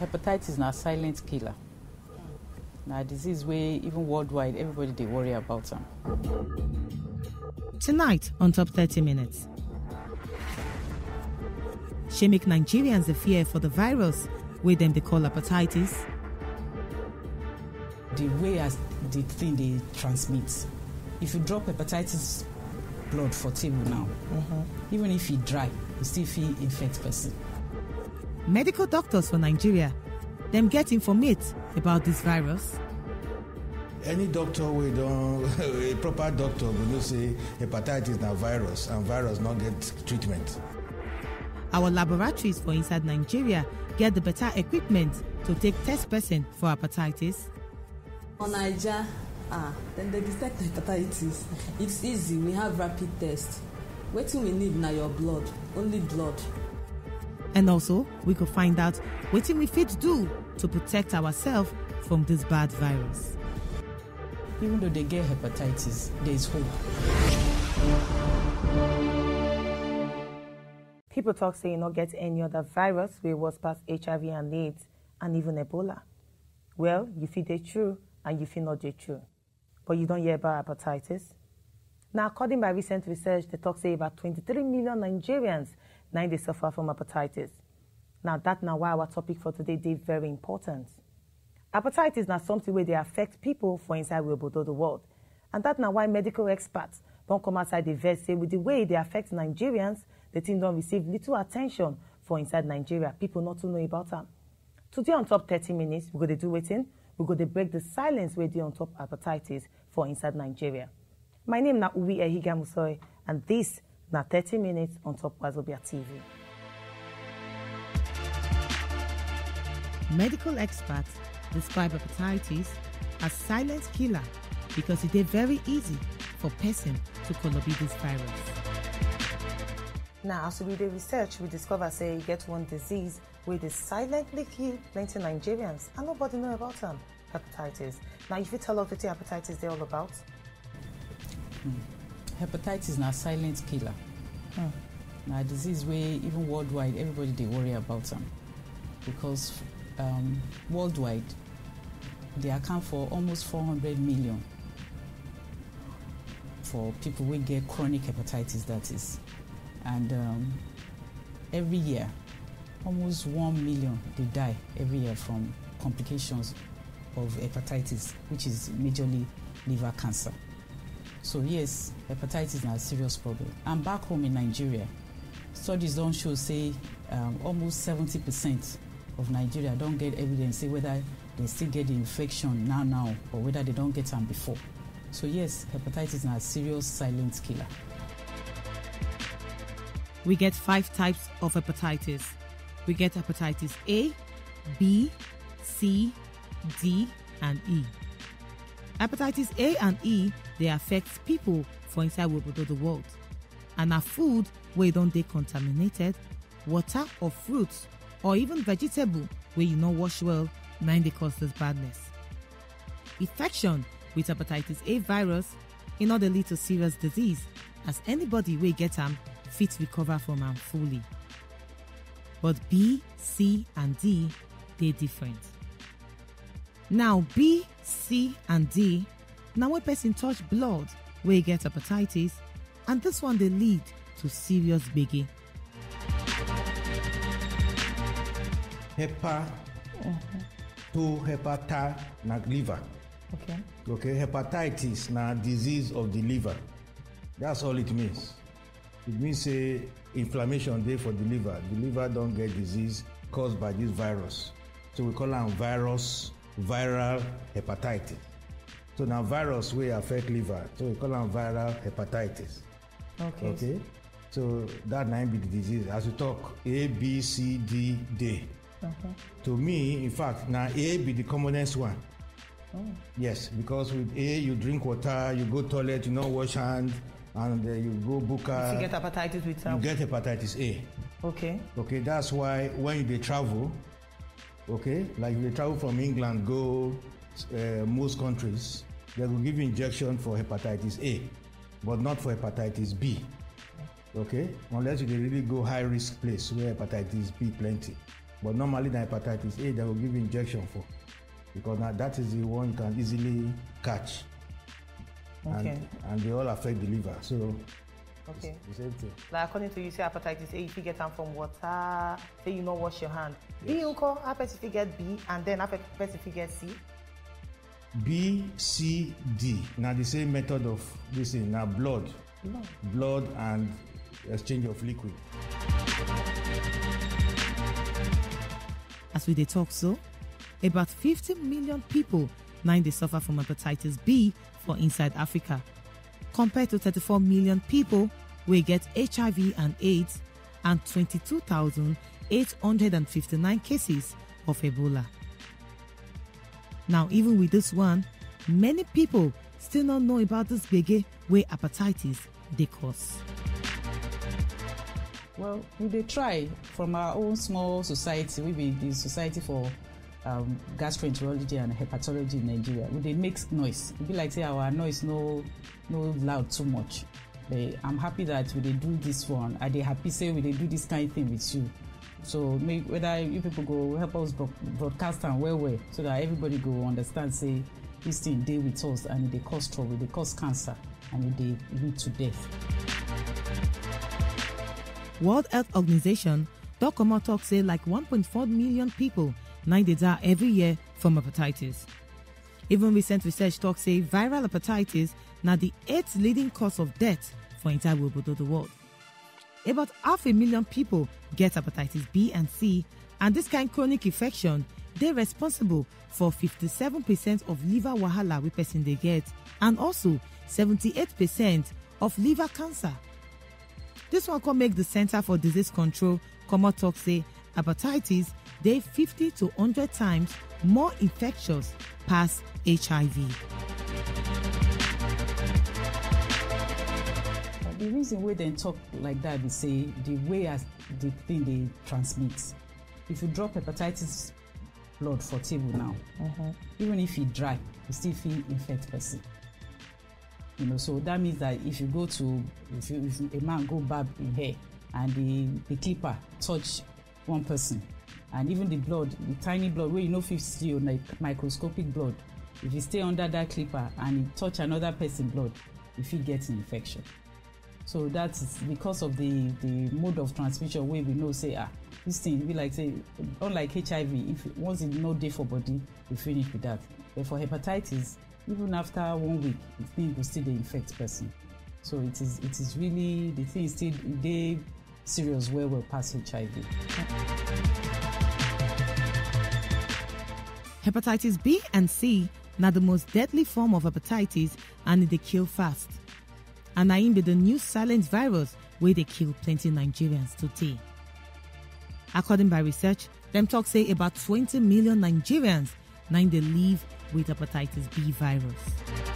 hepatitis na silent killer na disease wey even worldwide everybody dey worry about am. Tonight on Top 30 Minutes. She make Nigerians the fear for the virus, wey dem dey call hepatitis. the way as the thing dey transmit if you drop hepatitis blood for table now mm-hmm. even if e dry e still fit infect person. Medical doctors for Nigeria, dem get informate about this virus. any doctor wey don a proper doctor go know say hepatitis na virus and virus no get treatment Our laboratories for inside Nigeria get the better equipment to take test person for hepatitis. On Naija, ah, dem dey detect hepatitis. It's easy, we have rapid test. Wetin we need na your blood, only blood. And also, we could find out wetin we fit do to protect ourselves from this bad virus. even though they get hepatitis there is hope. People talk say you not get any other virus wey was past HIV and AIDS and even Ebola. Well, you feel they true and you feel not they true. But you don't hear about hepatitis. Now, according by recent research, they talk say about 23 million Nigerians now they suffer from hepatitis. Now that now why our topic for today is very important. Hepatitis na something where they affect people for inside we obodo the world. And that now why medical experts don't come outside the verse say with the way they affect Nigerians, the thing don't receive little attention for inside Nigeria. People not to know about them. Today on top 30 minutes, we're going to do waiting. We're going to break the silence we do on top hepatitis for inside Nigeria. My name na Uwi Ehiga and this na 30 minutes on top Wazobia TV. Medical experts describe hepatitis as silent killer because it is very easy for person to colobi this virus. Now, as we do research, we discover say you get one disease where they silently kill plenty Nigerians and nobody know about them. Hepatitis. Now, if you tell us what the hepatitis they all about, hmm. Hepatitis na silent killer. na disease wey even worldwide everybody dey worry about am because um, worldwide they account for almost 400 million for people wey get chronic hepatitis that is. And um, every year almost 1 million dey die every year from complications of hepatitis which is majorly liver cancer so yes hepatitis is a serious problem and back home in nigeria studies don show say um, almost 70 percent of nigeria don't get evidence say whether they still get the infection now now or whether they don't get them before so yes hepatitis is a serious silent killer. we get five types of hepatitis. We get hepatitis A, B, C, D, and E. Hepatitis A and E they affect people for inside we obodo the world. And na food where don't they contaminated, water or fruits, or even vegetable where you not wash well, nine they cause this badness. Infection with hepatitis A virus in order lead to serious disease, as anybody will get am fit recover from am fully. But B, C, and D they different. Now B, C, and D. Now when person touch blood where get hepatitis, and this one they lead to serious biggie. hepa uh-huh. to hepata na liver. Okay. okay hepatitis na disease of the liver. That's all it means. It means say inflammation dey for the liver. The liver don get disease caused by this virus. So we call am virus viral hepatitis. So now virus wey affect liver. So we call am viral hepatitis. Okay. okay? So that im be the disease. As we talk A B C D D. dey to me in fact na a be the commonest one. Oh. yes because with a you drink water you go toilet you no wash hand and uh, you go buka. You get hepatitis with you get hepatitis a. Okay. okay that's why when you travel okay? Like if you travel from england go uh, most countries they go give you injection for hepatitis a but not for hepatitis b. Okay? Unless you dey really go high risk place where hepatitis b plenty. But normally na hepatitis a dem go give you injection for because na that is the one you can easily catch. Okay. and and they all affect the liver. So Okay. the same thing. Like according to you, say hepatitis A, if you get them from water, say you not wash your hand. B, Yes. you call herpes if you get B, and then herpes if you get C. b c d Now the same method of this thing na blood blood and exchange of liquid. As we dey talk so, about 50 million people now they suffer from hepatitis B for inside Africa, compared to 34 million people we get HIV and AIDS and 22,859 cases of Ebola. Now, even with this one, many people still don't know about this gbege where hepatitis they cause. Well, we dey try from our own small society, we be the Society for um, Gastroenterology and Hepatology in Nigeria. Dey make noise. E be like say our noise no no loud too much. I'm happy that we they do this one. I they happy say we they do this kind of thing with you. So make whether you people go help us broadcast and well well so that everybody go understand say this thing dey with us and dey cause trouble, dey cause cancer and dey lead to death. World Health Organization don comot talk say like 1.4 million people na dey die every year from hepatitis. Even recent research talk say viral hepatitis now the eighth leading cause of death for entire obodo the world. About half a million people get hepatitis B and C, and this kind chronic infection dey responsible for 57% of liver wahala wey person they get, and also 78% of liver cancer. This one come make the Center for Disease Control comot talk say hepatitis dey 50 to 100 times more infectious pass HIV. the reason wey dem talk like that be say the way as the thing they transmit. If you drop hepatitis blood for table now mm-hmm. even if e dry you still feel infect person. You know so that means that if you go to if, you, if a man go barb in hair and the the clipper touch one person. And even the blood the tiny blood wey you no fit see like microscopic blood if e stay under that clipper and e touch another person blood e fit get infection. So that is because of the the mode of transmission wey we know say ah this thing be like say unlike hiv if once e no dey for body e finish be that. But for hepatitis even after one week the thing go still infect person. So it is it is really the thing still e dey serious we'll pass hiv. Hepatitis B and C na the most deadly form of hepatitis and they kill fast. And im be the new silent virus wey dey kill plenty Nigerians today. According by research, dem talk say about 20 million Nigerians im dey live with hepatitis B virus.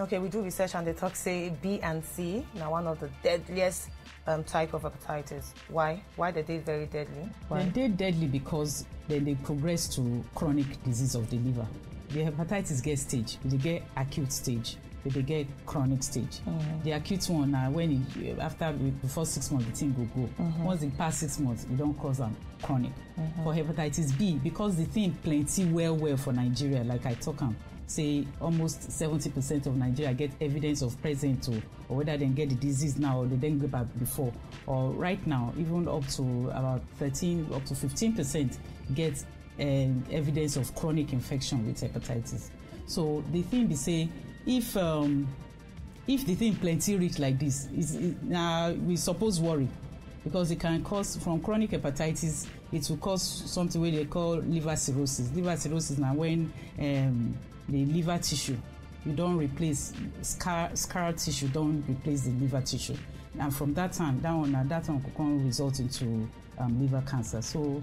Okay, we do research and they talk say B and C now one of the deadliest um, type of hepatitis. Why? Why are they very deadly? Why? Dey deadly because then they progress to chronic disease of the liver. The hepatitis get stage, they get acute stage, we dey get chronic stage. Mm-hmm. The acute one na when e uh, after uh, before six months the thing go go. Mm-hmm. Once e pass six months you don't cause am chronic. Mm-hmm. For hepatitis B because the thing plenty well well for Nigeria like I talk am say almost seventy percent of Nigeria get evidence of present o or whether dem get the disease now or they didn't get am before. Or right now even up to about thirteen up to fifteen percent get um, evidence of chronic infection with hepatitis. So the thing be say if um, if the thing plenty reach like this is na we suppose worry. Because it can cause from chronic hepatitis it will cause something wey dey call liver cirrhosis. Liver cirrhosis na when um, the liver tissue. You don't replace scar scar tissue. Don't replace the liver tissue. And from that time that one that one come result into um, liver cancer. So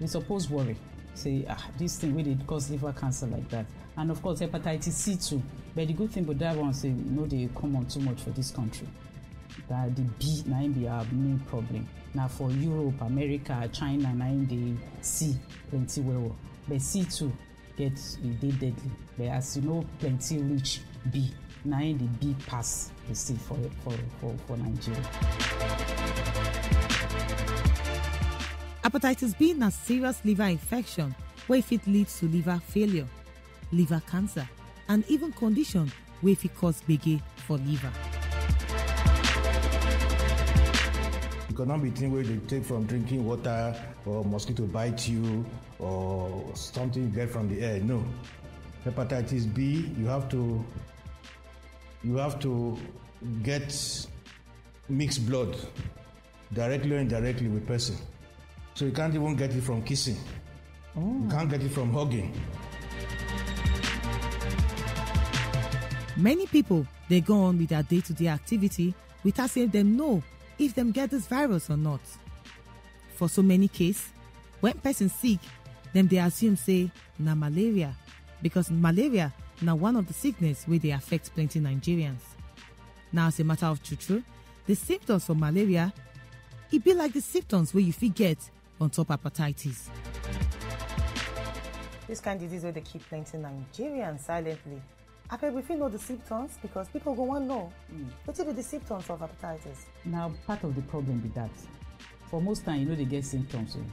we suppose worry. Say ah this thing dey cause liver cancer like that. And of course hepatitis c too. But the good thing about that one say e no come on too much for this country. That the b im be our main problem. Now for europe america china na im dey c plenty well but c too get e dey deadly but as you know plenty reach b im the b pass the c for for for for nigeria. Hepatitis B na serious liver infection wey fit lead to liver failure, liver cancer, and even condition wey fit cause gbege for liver. It cannot be thing where they take from drinking water or mosquito bite you or something you get from the air. No. Hepatitis B, you have to you have to get mixed blood directly or indirectly with person. So you can't even get it from kissing. You oh. can't get it from hugging. Many people they go on with their day-to-day activity without saying them know if them get this virus or not. For so many case, when person sick, them they assume say na malaria because malaria na one of the sickness where they affect plenty Nigerians. Now as a matter of true, the symptoms for malaria, it be like the symptoms where you fit get on top hepatitis. This kind of disease where they keep plenty Nigerians silently. Bet we fit know the symptoms because people go want know. What be the symptoms of hepatitis? Now, part of the problem be that for most time, you know, they get symptoms. oh.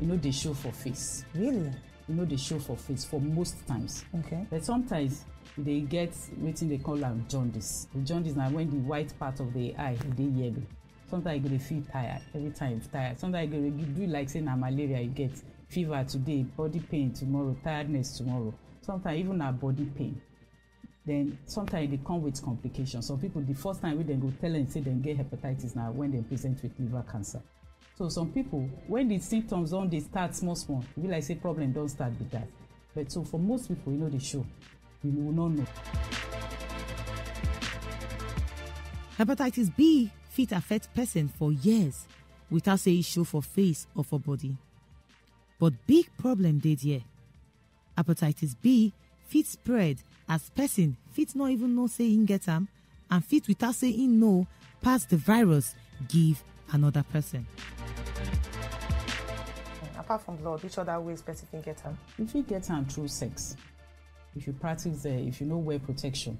You know, they show for face. Really? You know, they show for face for most times. Okay. But sometimes they get wetin they call am jaundice. The jaundice na when the white part of the eye dey yellow. Sometimes you go dey feel tired every time you tired. Sometimes you go dey do like say na malaria you get. Fever today, body pain tomorrow, tiredness tomorrow. Sometimes even na body pain. Then sometimes they come with complications. Some people the first time wey dem go tell dem say they get hepatitis now when dem present with liver cancer. So some people when the symptoms don dey start small small, e be like say problem don't start with that. But so for most people you know dey show. You will not know. Hepatitis B fit affect person for years without say e show for face or for body. But big problem dey there. Hepatitis B fit spread as person fit not even know say im get am and fit without say im know pass the virus give another person. Apart from blood, which other ways person fit get am? If you fit get am through sex. If you practice, uh, if you know wear protection,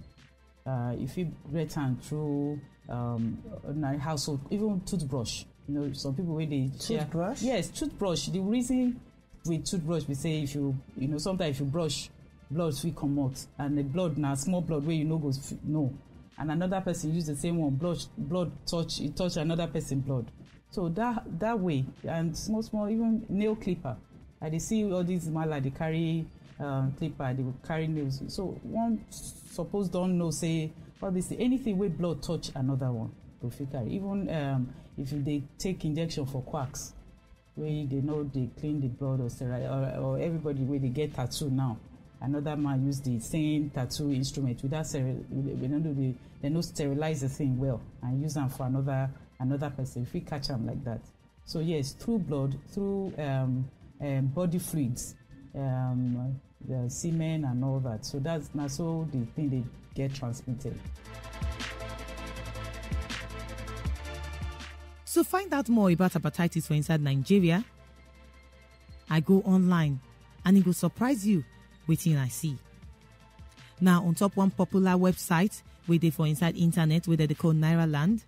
uh, if you get am through um, na household, even toothbrush. You know, some people wey dey share. Toothbrush? Yes, toothbrush. The reason with toothbrush be say if you you know sometimes if you brush, blood fit comot and the blood na small blood wey you no go know and another person use the same one blood blood touch e touch another person blood. So that that way and small small even nail clipper. I dey see all these mala dey carry um, clipper dey carry nails. So one suppose don know say all this anything wey blood touch another one go fit carry. Even um, if you dey take injection for quacks wey dey know dey clean the blood or sterilize or, or everybody wey dey get tattoo now another man use the same tattoo instrument without steril we no do the they no sterilize the thing well and use them for another another person. If we catch them like that. So yes through blood through um, um, body fluids um, the semen and all that. So that's so the thing they get transmitted. To find out more about hepatitis for inside Nigeria, I go online and it will surprise you wetin I see. Now on top one popular website wey dey for inside internet dem dey call Nairaland,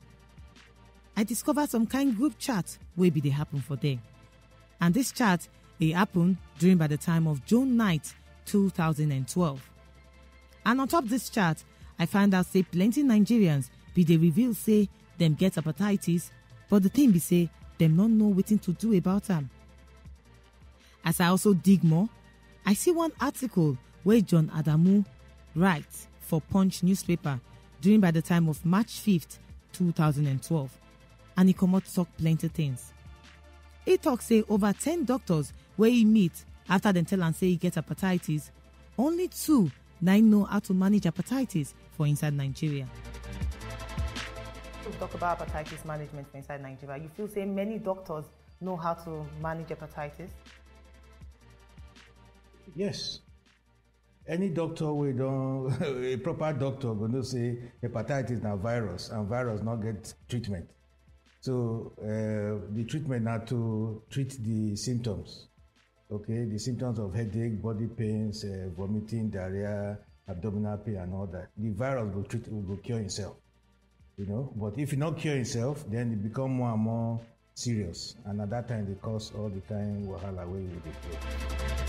I discover some kind group chat wey be dey happen for there. And this chat dey happen during by the time of June 9th, 2012. And on top this chat, I find out say plenty Nigerians be dey reveal say them get hepatitis, but the thing be say them no know wetin to do about them. As I also dig more, I see one article where John Adamu writes for Punch newspaper during by the time of March 5th, 2012, and he comot talk plenty things. He talk say over 10 doctors where he meet after dem tell and say he get hepatitis, only two im know how to manage hepatitis for inside Nigeria. Talk about hepatitis management for inside Nigeria, you feel say many doctors know how to manage hepatitis? Yes. Any doctor wey don a proper doctor go know say hepatitis na virus and virus not get treatment. So uh, the treatment na to treat the symptoms. Okay, the symptoms of headache, body pains, uh, vomiting, diarrhea, abdominal pain, and all that. The virus will treat will cure itself. You know, but if it not cure itself, then it become more and more serious and at that time dey cause all the kind wahala wey we dey.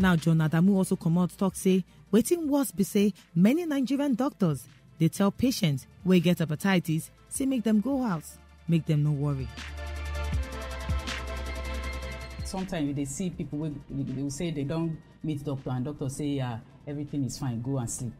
Now john adamu also comot tok say wetin worse be say many nigerian doctors they tell patients wey get hepatitis say make them go out, make them no worry. sometimes they see people they will say they don't meet doctor and doctor say yeah, everything is fine go and sleep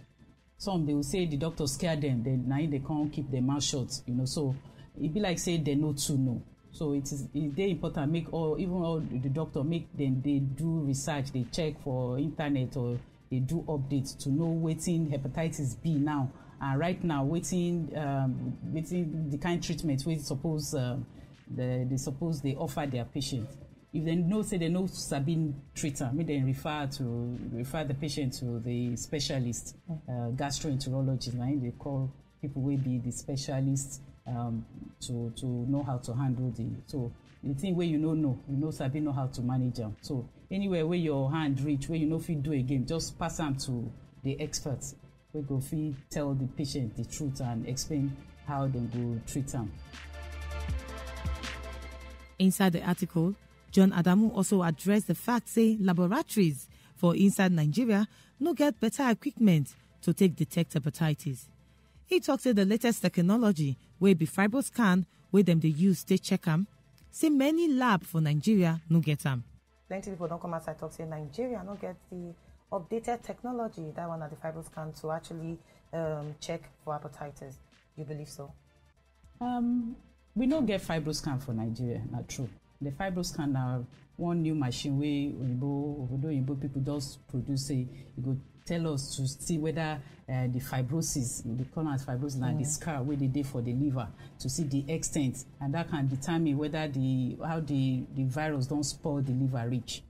some they will say the doctor scare them then im dey come keep their mouth shut you know so it be like say they know too know so it is dey important make all even all the doctor make dem dey do research dey check for internet or dey do update to know wetin hepatitis b now. And right now wetin um, the kind treatment wey suppose um, the, they suppose dey offer their patient. If dem know say dem no sabi treat am dem refer to refer the patient to the specialist uh, gastroenterologist. Im dey call people wey be the specialist um, to to know how to handle the so the thing wey you no know you no sabi know how to manage am so anywhere wey your hand reach wey you no fit do again just pass am to the expert wey go fit tell the patient the truth and explain how dem go treat am. Inside the article, John Adamu also addressed the fact say laboratories for inside Nigeria no get better equipment to take detect hepatitis. He tok say the latest technology wey be fibroscan wey dem dey use take check am, say many lab for Nigeria no get am. plenty people don come outside talk say nigeria no get the updated technology that one na the fibroscan to actually um, check for hepatitis you believe so. Um, we no get fibroscan for nigeria na true the fibroscan na one new machine wey oyinbo obodo oyinbo people just produce say e go tell us to see whether uh, the fibrosis the call am fibrosis na the scar wey dey dey for the liver to see the extent. And that can determine whether the how the the virus don spoil the liver reach.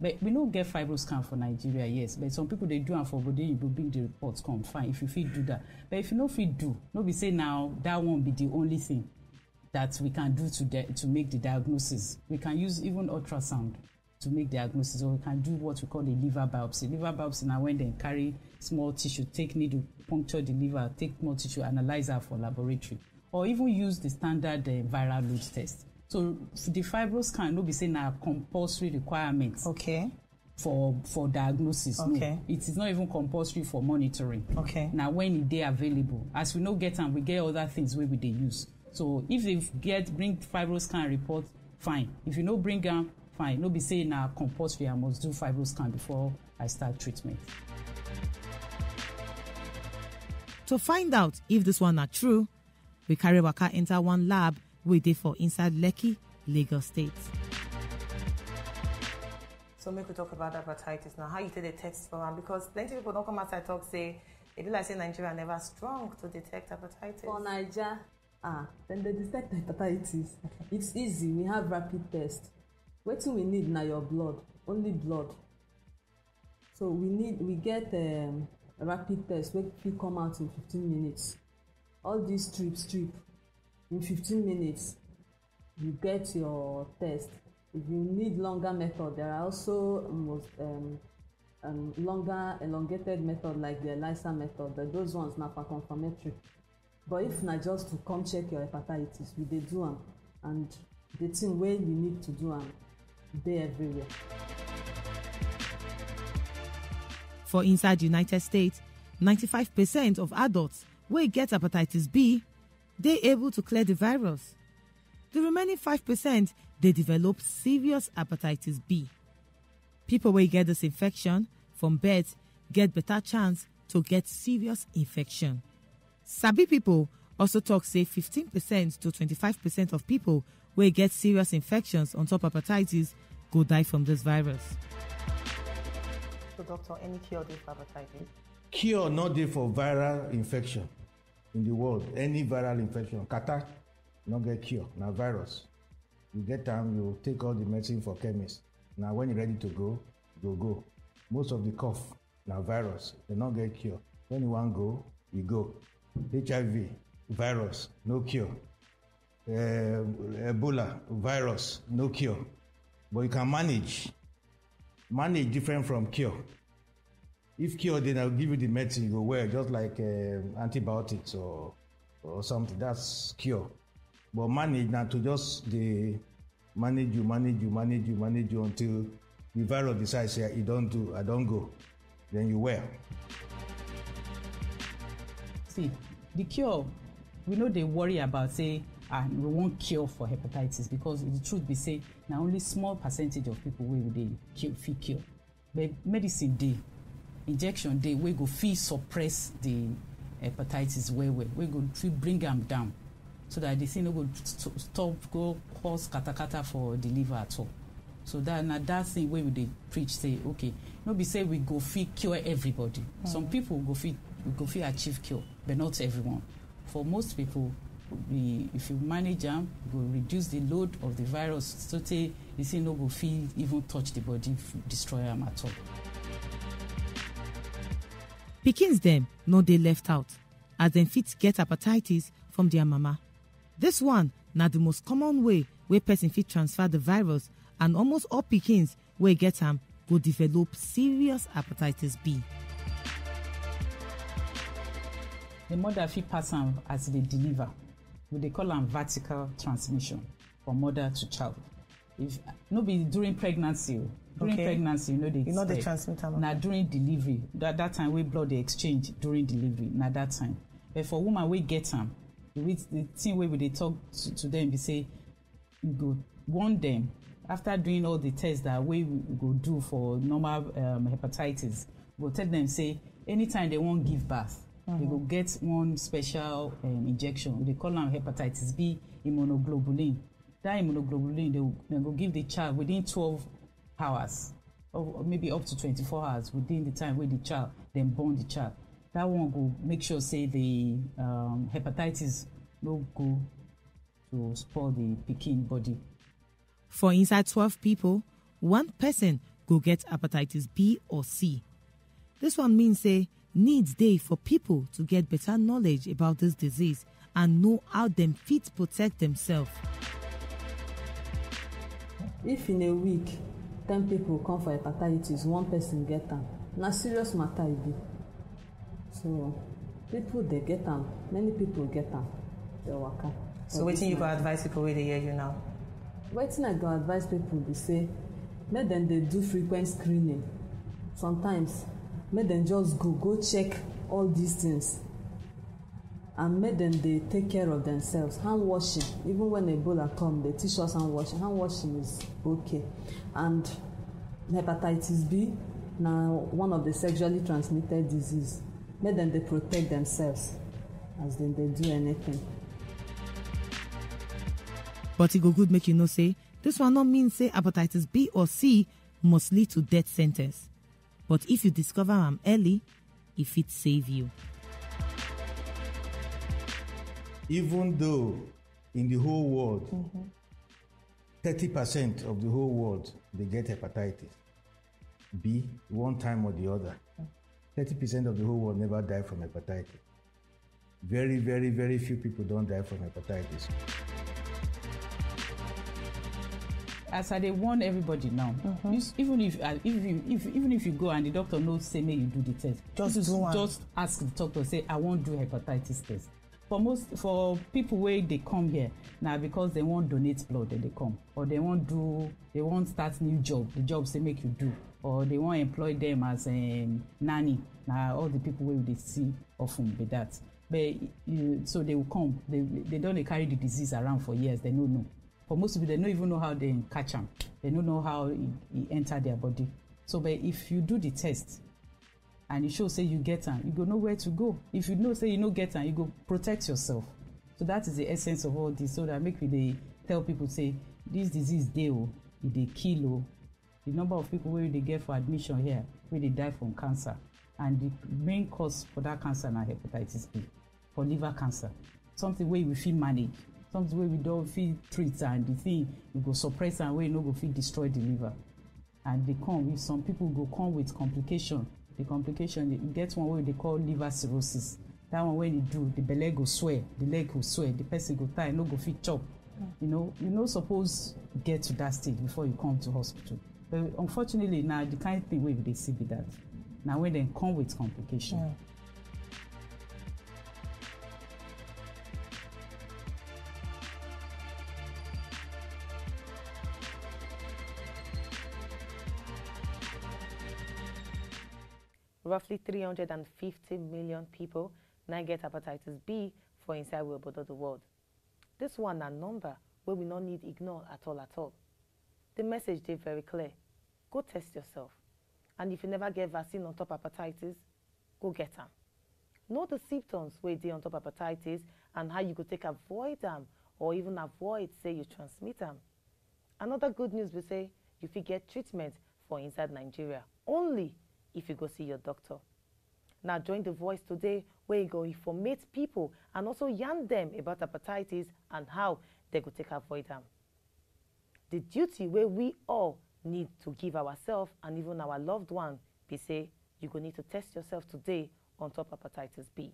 But we no get fibroscan for nigeria yes but some people dey do am for obodo oyinbo bring the report come fine if you fit do that. But if you no fit do no be say na that one be the only thing that we can do to di- to make the diagnosis. We can use even ultrasound to make diagnosis or we can do what we call a liver biopsy. Liver biopsy now when they carry small tissue take needle puncture the liver take small tissue analyse am for laboratory or even use the standard uh, viral load test. So the fibroscan no be say na compulsory requirement okay. for for diagnosis Okay. no it is not even compulsory for monitoring. Okay. Now when dey available. As we no get am we get other things wey we dey use. So if they get bring fibroscan report fine. If you no bring am fine no be say na compulsory i must do fibroscan before i start treatment. To find out if this one na true, we carry waka enter one lab wey dey for inside Lekki, Lagos State. so make we talk about hepatitis now how you take dey test for am because plenty people don come outside talk say e be like say nigeria never strong to detect hepatitis. for naija ah dem dey detect hepatitis it's easy we have rapid test wetin we need na your blood only blood. So we need we get um, rapid test wey fit come out in fifteen minutes. All these strip strip in fifteen minutes you get your test. If you need longer method there are also most um, um, longer elongated method like the ELISA method but those ones na for confirmatory. But if na just to come check your hepatitis we dey do am. And the thing wey you need to do am everywhere. For inside the United States, 95% of adults wey get hepatitis B dey able to clear the virus. The remaining 5% they develop serious hepatitis B. People wey get this infection from birth get better chance to get serious infection. Sabi people also talk say 15% to 25% of people wey get serious infections on top of hepatitis go die from this virus. so doctor any cure dey for hepatitis. cure no dey for viral infection in the world. Any viral infection catarrh no get cure. Na virus. You get am you take all the medicine for chemist. Now when e ready to go you go go. Most of the cough now virus. Dem not get cure. When e wan go you go. Hiv virus no cure ebola virus no cure. But you can manage. Manage different from cure. If cure then i'll give you the medicine you go well just like um, antibiotics or or something. That's cure. But manage na to just the manage you manage you manage you manage you until the virus decide you don't do i don't go. Then you well. see the cure we know they worry about say ah we wan cure for hepatitis because the truth be say na only small percentage of people wey we dey cure fit cure. But medicine dey injection dey wey go fit suppress the hepatitis well well wey go fit bring am down. So that the thing no go st- stop go cause katakata for the liver at all. So that na that thing wey we dey preach say okay no be say we go fit cure everybody. Mm. some people go fit we go fit achieve cure but not everyone. For most people we if you manage you go reduce the load of the virus so tey the thing no go fit even touch the body destroy them at all. pikins dem no they left out as dem fit get hepatitis from their mama. This one na the most common way where person fit transfer the virus and almost all pikins where get them go develop serious hepatitis b. The mother fit pass am as they deliver we dey call am vertical transmission from mother to child. If no be during pregnancy o. During Okay. pregnancy you no dey You no dey spread. transmit am, na during delivery. That that time wey blood dey exchange during delivery na that time. But for woman wey get am the the thing wey we dey talk to, to them be say we go warn them. After doing all the tests that wey we go do for normal um, hepatitis we go tell them say anytime they wan give birth they go get one special um, injection. Dey call am hepatitis b immunoglobulin. That immunoglobulin they, go- they give the child within twelve hours or maybe up to twenty-four hours within the time where the child then born the child. That one go make sure say the um, hepatitis no go to spoil the pikin body. For inside 12 people, one person go get hepatitis b or c. This one means, say needs dey for people to get better knowledge about this disease and know how them fit protect themselves. if in a week ten people come for a hepatitis one person get them, na serious matter e be so people they get them, many people get am dey waka. So For wetin you go advise people wey dey hear you now? wetin i go advise people be say make dem dey do frequent screening sometimes make dem just go go check all these things. And make dem dey take care of themselves. Hand washing even when ebola come dey teach us hand washing. Hand washing is okay. And hepatitis b na one of the sexually transmitted disease. Make dem dey protect themselves as dem dey do anything. but e go good make you know say dis one no mean say hepatitis b or c must lead to death sen ten ce but if you discover am early e fit save you. even though in the whole world, mm-hmm. 30% of the whole world, they get hepatitis B, one time or the other. 30% of the whole world never die from hepatitis. Very, very, very few people don't die from hepatitis. As i dey warn everybody now you s- even if uh, if you if even if you go and the doctor no say make you do the test Just do am. just ask the doctor say i wan do hepatitis test. For most for people wey dey come here na because dem wan donate blood dem dey come or dem wan do they wan start new job the job say make you do or they wan employ them as um, nanny. Na all the people wey we dey see of ten be that. But you so they will come they they don dey carry the disease around for years they no know for most people they no even know how they catch am they no know how e e enter their body. So but if you do the test and e show say you get am you go know where to go. If you know say you no get am you go protect yourself. So that is the essence of all this. So that make we dey tell people say this disease dey o e dey kill o the number of people wey we dey get for admission here wey dey die from cancer. And the main cause for that cancer na hepatitis b for liver cancer. Something wey we fit manage something wey we don fit treat and the thing we go suppress am wey no go fit destroy the liver and dey come with some people go come with complication the complication e get one wey we dey call liver cirrhosis. That one when e do the belle go swell the leg go swell the person go tire no go fit chop. You know you no suppose get to that stage before you come to hospital. But unfortunately na the kind thing wey we dey see be that. Na when dem come with complication. Yeah. Roughly 350 million people now get hepatitis B for inside we of the world. This one a number where we not need ignore at all at all. The message is very clear. Go test yourself. And if you never get vaccine on top hepatitis, go get them. Know the symptoms where they on top hepatitis and how you could take avoid them or even avoid say you transmit them. Another good news we say you fit get treatment for inside Nigeria only if you go see your doctor. Now join the voice today where you go informate people and also yarn them about hepatitis and how they go take avoid them. The duty where we all need to give ourselves and even our loved one be say you go need to test yourself today on top hepatitis B.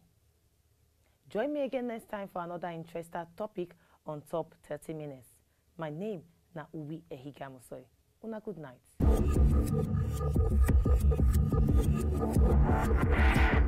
Join me again next time for another interesting topic on top 30 minutes. My name na Uwi Ehigamusoy. Una good night. Thank you.